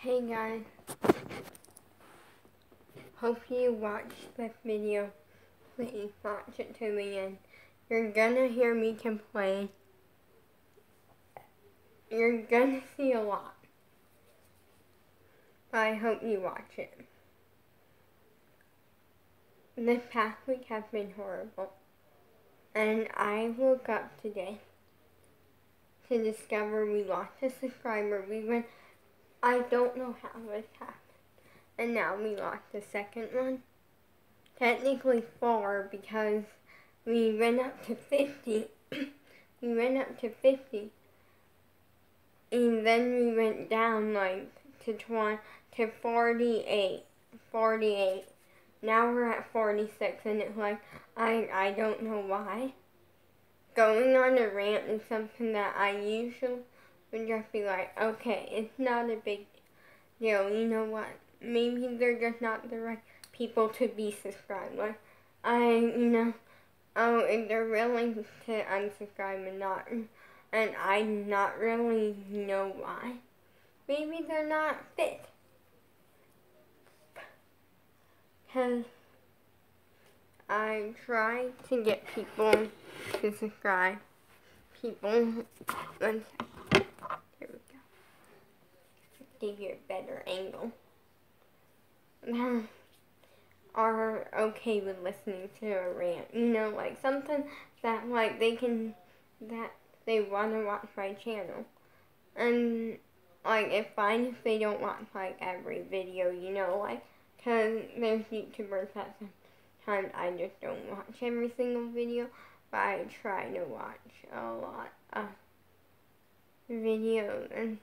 Hey guys, hope you watched this video. Please watch it to the end. You're gonna hear me complain. You're gonna see a lot. But I hope you watch it. This past week has been horrible. And I woke up today to discover we lost a subscriber. We went, I don't know how this happened. And now we lost the second one. Technically four because we went up to 50. we went up to 50. And then we went down like to 20, to 48. 48. Now we're at 46 and it's like, I, I don't know why. Going on a rant is something that I usually would just be like, okay, it's not a big deal. You know what? Maybe they're just not the right people to be subscribed. Like, I, you know, oh, if they're willing to unsubscribe and not, and I not really know why. Maybe they're not fit. Because I try to get people to subscribe. People, one second. Here we go. Give you a better angle. are okay with listening to a rant. You know, like something that like they can that they want to watch my channel. And like it's fine if they don't watch like every video, you know, like because there's YouTubers that sometimes I just don't watch every single video, but I try to watch a lot of videos and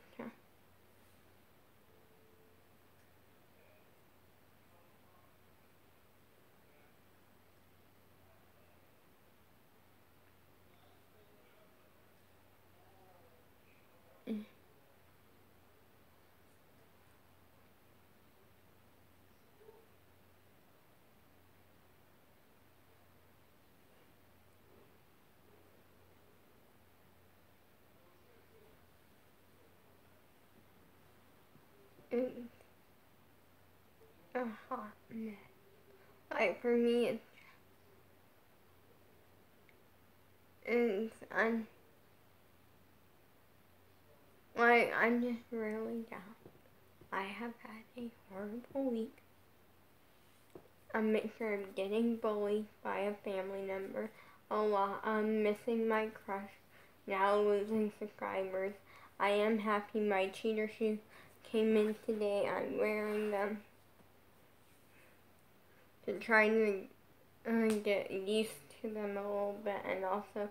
hot. Like for me, it's, it's I'm like I'm just really down. I have had a horrible week. A mixture of getting bullied by a family member, a lot, um, missing my crush, now losing subscribers. I am happy my cheater shoes came in today. I'm wearing them to try to uh, get used to them a little bit and also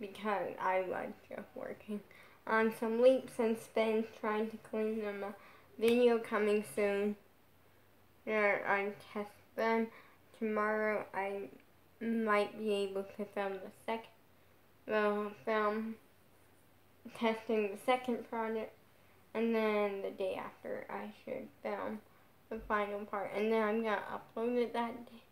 because I was just working on some leaps and spins trying to clean them up. Video coming soon. There, I test them. Tomorrow I might be able to film the second, well, film testing the second product and then the day after I should film the final part, and then I'm gonna upload it that day.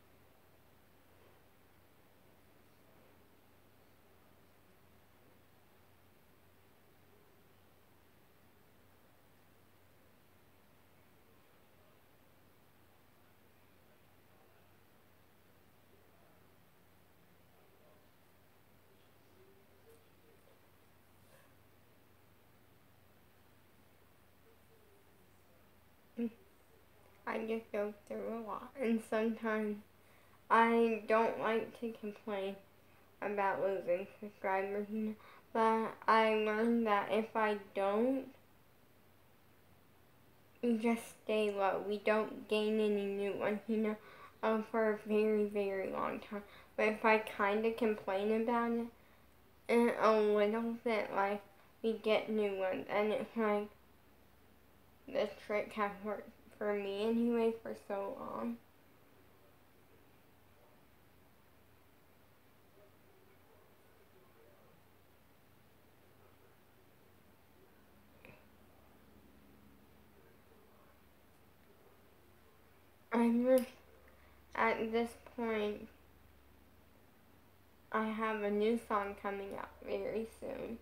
I just go through a lot, and sometimes I don't like to complain about losing subscribers, but I learned that if I don't, just stay low. We don't gain any new ones, you know, um, for a very, very long time. But if I kind of complain about it, and a little bit, like, we get new ones, and it's like, the trick has worked for me anyway for so long. I'm just, at this point I have a new song coming out very soon.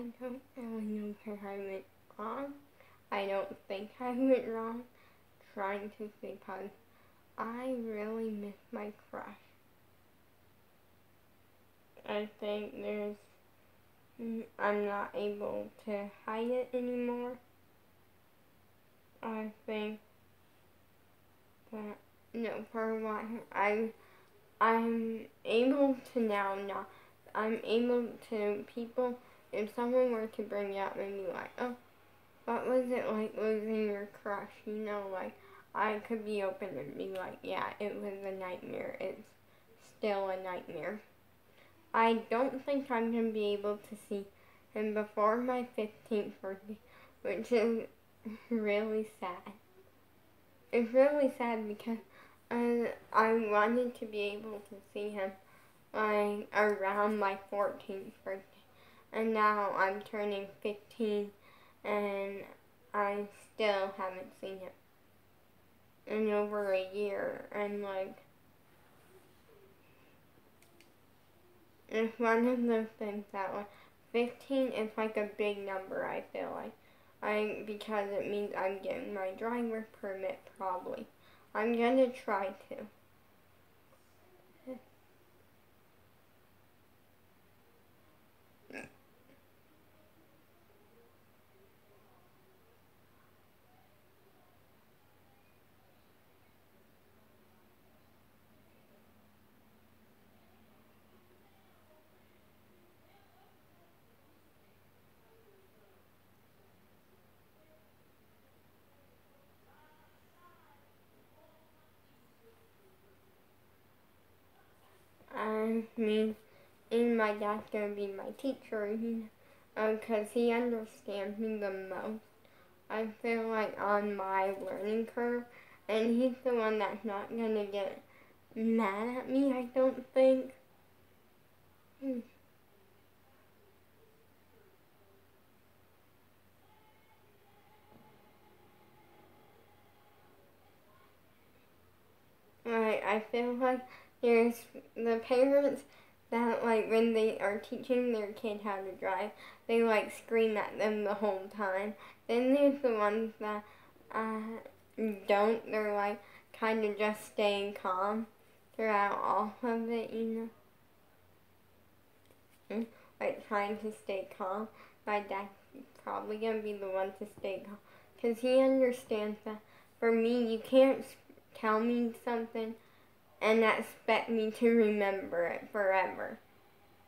I don't really know where I went wrong. I don't think I went wrong trying to because I really miss my crush. I think there's I'm not able to hide it anymore. I think that no for a while I I'm able to now not I'm able to people if someone were to bring you up and be like, oh, what was it like losing your crush? You know, like I could be open and be like, yeah, it was a nightmare. It's still a nightmare. I don't think I'm gonna be able to see him before my 15th birthday, which is really sad. It's really sad because uh, I wanted to be able to see him like around my 14th birthday. And now I'm turning 15 and I still haven't seen him in over a year. And like, it's one of those things that like 15 is like a big number, I feel like. I because it means I'm getting my driver permit probably. I'm gonna try to. I mean, and my dad's gonna be my teacher, because uh, he understands me the most. I feel like on my learning curve, and he's the one that's not gonna get mad at me. I don't think. Hmm. Right, I feel like there's the parents that like when they are teaching their kid how to drive, they like scream at them the whole time. Then there's the ones that uh, don't. They're like kind of just staying calm throughout all of it, you know. Mm, like trying to stay calm. My dad's probably gonna be the one to stay calm because he understands that. For me, you can't tell me something and expect me to remember it forever.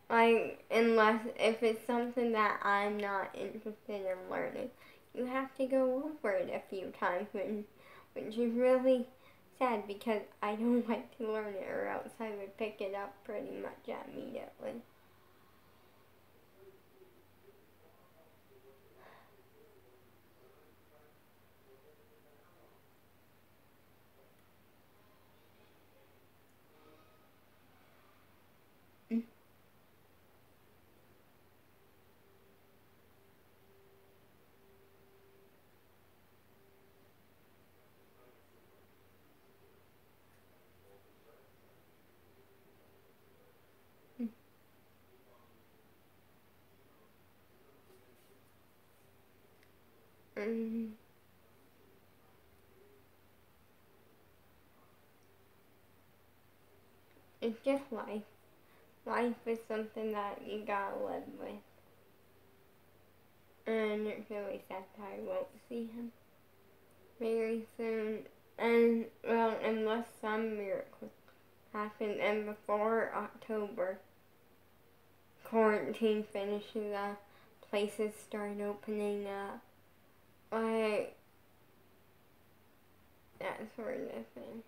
Like, unless if it's something that I'm not interested in learning, you have to go over it a few times, when, which is really sad because I don't like to learn it, or else I would pick it up pretty much immediately. It's just life. Life is something that you gotta live with. And it's really sad that I won't see him very soon. And, well, unless some miracle happens and before October quarantine finishes up, places start opening up like that sort of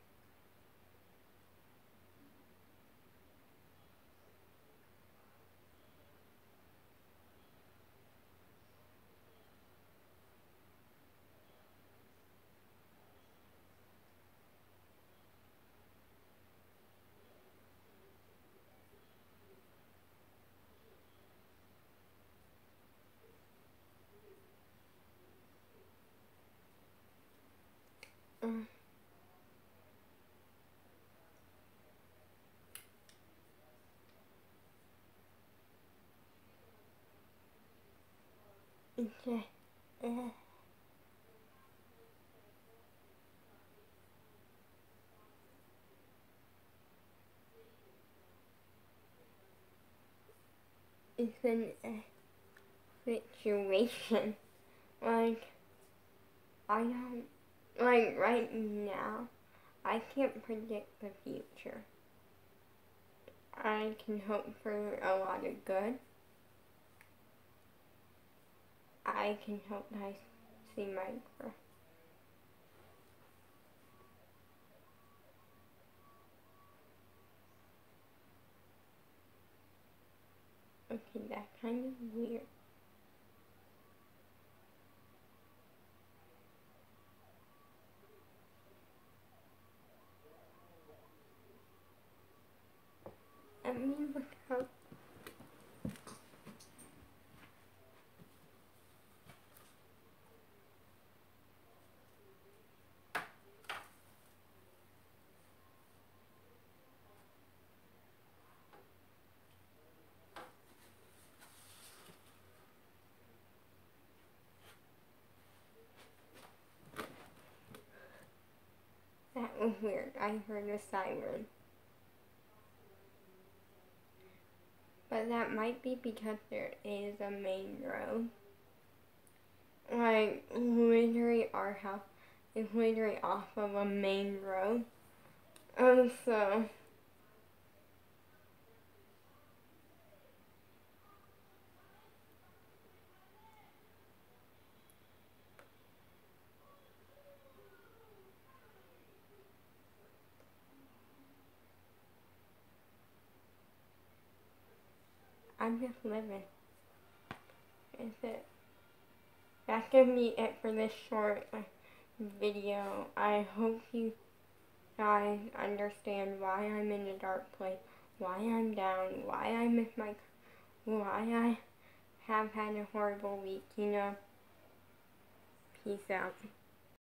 it's an uh, situation. Like, I don't, like, right now, I can't predict the future. I can hope for a lot of good. I can help I see my growth. Okay, that kind of weird. Let me look up. That was weird. I heard a siren. But that might be because there is a main road. Like, literally, our house is literally off of a main road. And oh, so. I'm just living. Is it? That's gonna be it for this short uh, video. I hope you guys understand why I'm in a dark place, why I'm down, why I miss my, why I have had a horrible week, you know. Peace out.